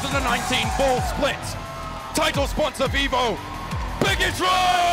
2019 Fall Split. Title sponsor Vivo, Biggitron!